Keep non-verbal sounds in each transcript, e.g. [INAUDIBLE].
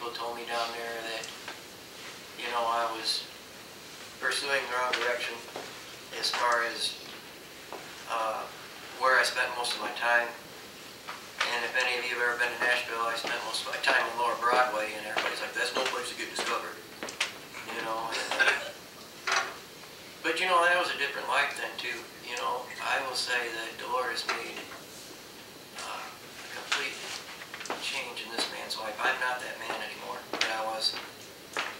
people told me down there that, you know, I was pursuing the wrong direction as far as uh, where I spent most of my time. And if any of you have ever been to Nashville, I spent most of my time on Lower Broadway, and everybody's like, that's no place to get discovered. You know? But you know, that was a different life then too. You know, I will say that has made uh, a complete change in this man's life. I'm not that man anymore that I was.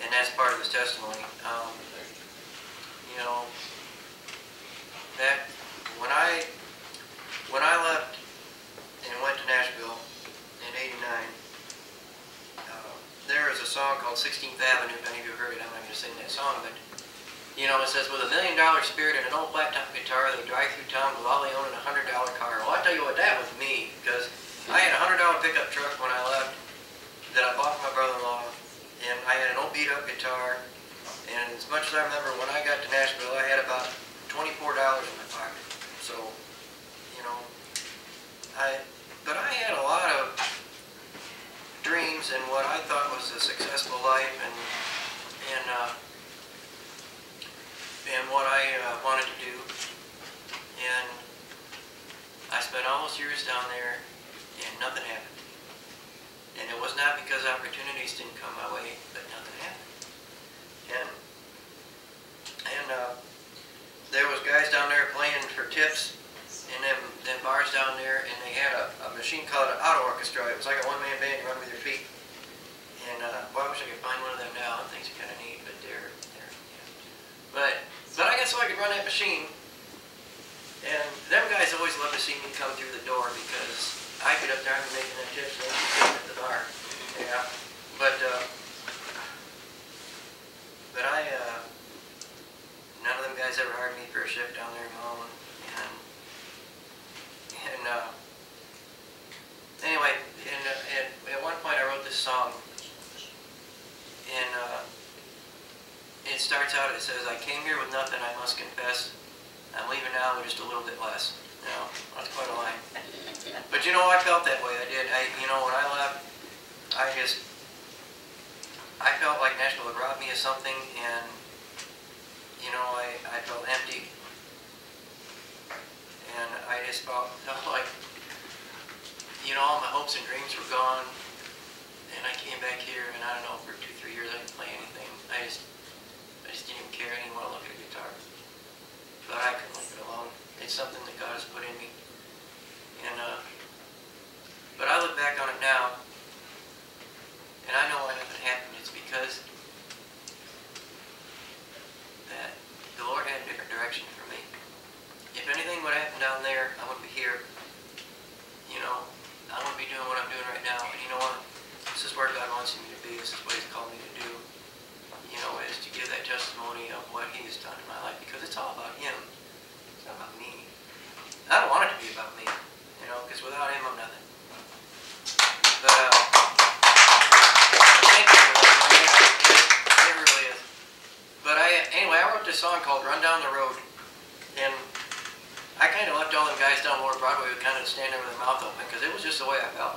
And that's part of his testimony. Um, you know, that when I when I left and went to Nashville in '89, uh, there is a song called 16th Avenue. If any of you have heard it, I'm not going to sing that song, but you know, it says with a million dollar spirit and an old flat top guitar, they drive through town with all they own in a hundred dollar car. Well, I tell you what, that was me because I had a hundred dollar pickup truck when I left that I bought from my brother-in-law, and I had an old beat up guitar. And as much as I remember, when I got to Nashville, I had about twenty-four dollars in my pocket. So, you know, I, but I had a lot of dreams and what I thought was a successful life, and and uh, and what I uh, wanted to do. And I spent all those years down there, and nothing happened. And it was not because opportunities didn't come my way, but nothing happened. And and uh, there was guys down there playing for tips in them, them bars down there, and they had a, a machine called an auto orchestra. It was like a one-man band, you run with your feet. And uh, boy, I wish I could find one of them now. Things are kind of neat, but they're, they're yeah. But but I guess so I could run that machine. And them guys always love to see me come through the door because I get up there and making them tips and at the bar. Yeah. But uh, but I uh, none of them guys ever hired me for a shift down there alone. And and uh, anyway, and, uh, and at one point I wrote this song. And uh, it starts out, it says, I came here with nothing, I must confess. I'm leaving now with just a little bit less. Know, that's quite a line. But you know, I felt that way. I did. I, you know, when I left, I just, I felt like Nashville had robbed me of something, and you know, I, I felt empty, and I just felt, [LAUGHS] felt like, you know, all my hopes and dreams were gone, and I came back here, and I don't know, for two, three years I didn't play anything. I just, I just didn't even care anymore to look at a guitar. But I couldn't leave it alone. It's something that God has put in me. And, uh, but I look back on it now, and I know why nothing happened. It's because that the Lord had a different direction for me. If anything would happen down there, I wouldn't be here. You know, I wouldn't be doing what I'm doing right now. And you know what? This is where God wants me to be. This is what He's called me to do. You know, is to give that testimony done in my life because it's all about Him. It's not about me. I don't want it to be about me. You know, because without Him, I'm nothing. But uh, thank you. It, really is. But I anyway, I wrote this song called "Run Down the Road," and I kind of left all them guys down Lower Broadway who kind of stand there with their mouth open because it was just the way I felt.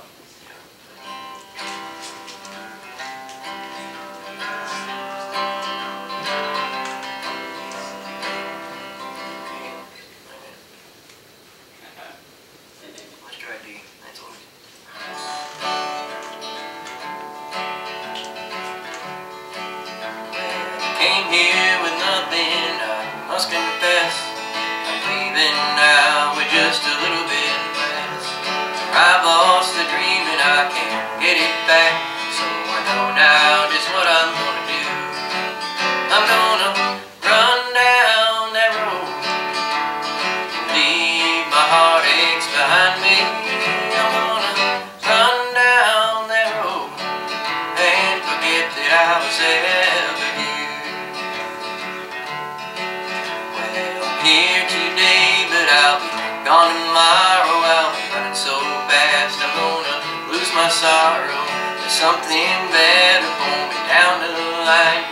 Came here with nothing, I must confess. I'm leaving now with just a little bit less. I've lost the dream and I can't get it back. So I know now gone tomorrow. Be running so fast, I'm gonna lose my sorrow. There's something better for me down the line,